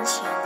安全。